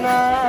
na